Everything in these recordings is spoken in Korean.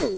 Hmm.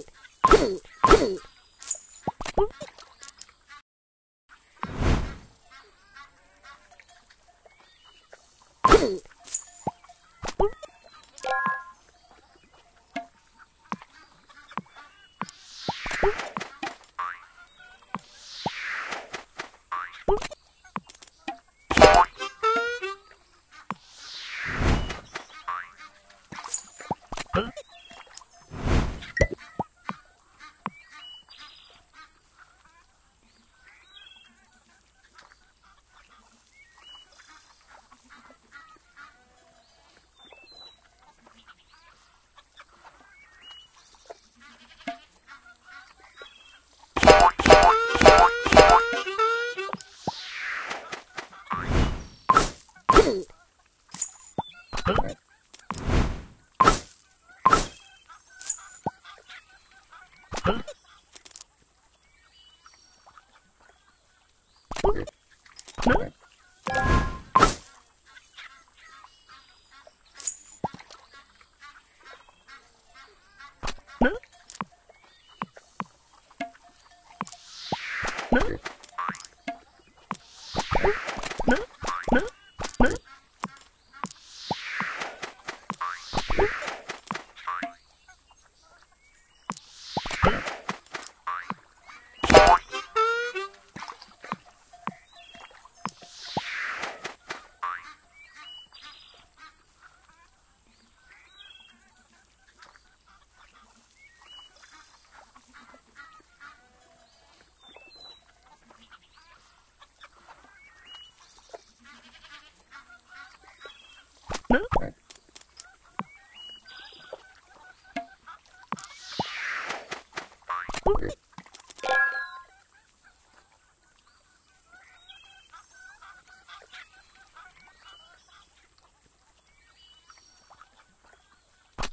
Huh?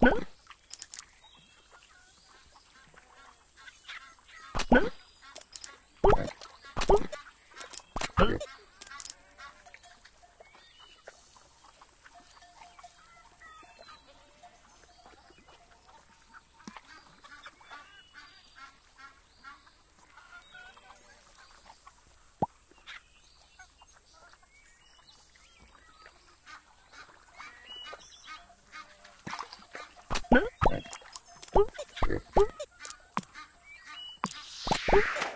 Huh? you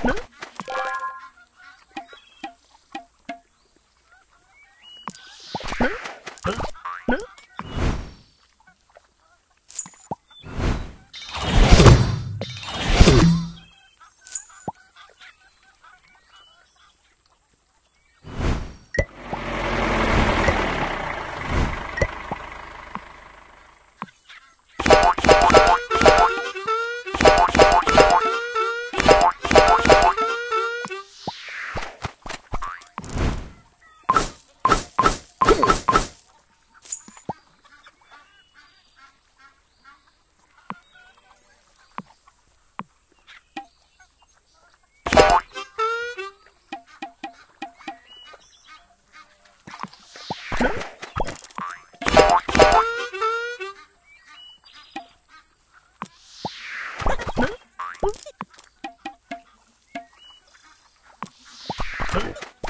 Huh?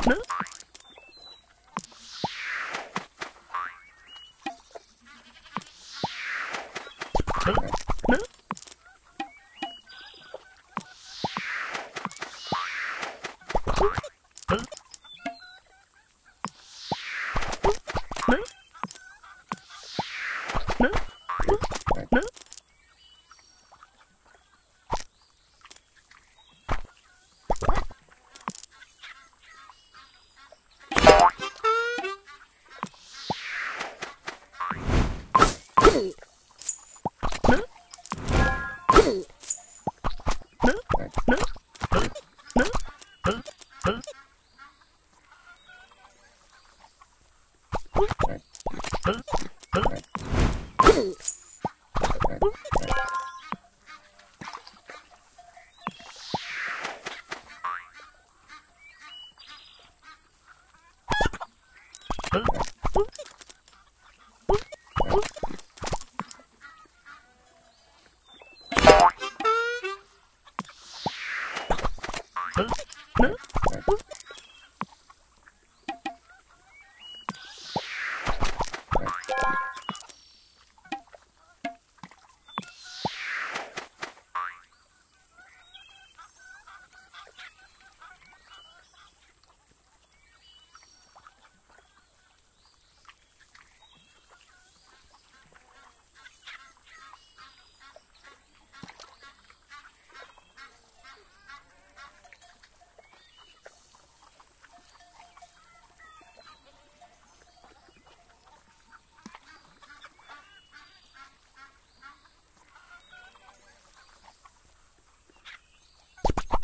partner Boop.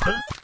Huh?